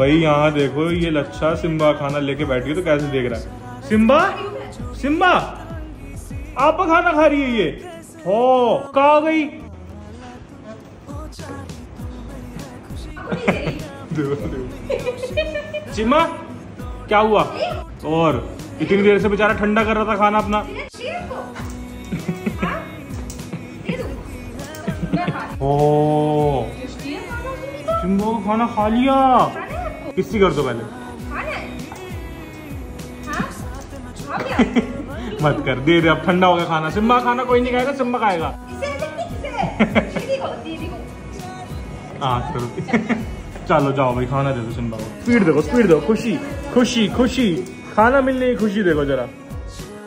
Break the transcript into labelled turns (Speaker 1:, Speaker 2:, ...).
Speaker 1: भाई, यहाँ देखो, ये लच्छा सिम्बा खाना लेके बैठी है तो कैसे देख रहा है? सिम्बा? सिम्बा? आप खाना खा रही है ये? हो, कहा गई। सिम्बा क्या हुआ? और इतनी देर से बेचारा ठंडा कर रहा था खाना अपना। ओ को खाना खा लिया। किसी कर दो पहले। मत कर, दे दे, अब ठंडा हो गया खाना। सिम्बा खाना कोई नहीं खाएगा, सिम्बा खाएगा। हाँ चलो। चलो, जाओ भाई, खाना दे दो सिम्बा को। स्पीड देखो स्पीड देखो, खुशी खुशी खुशी। खाना मिलने की खुशी देखो जरा।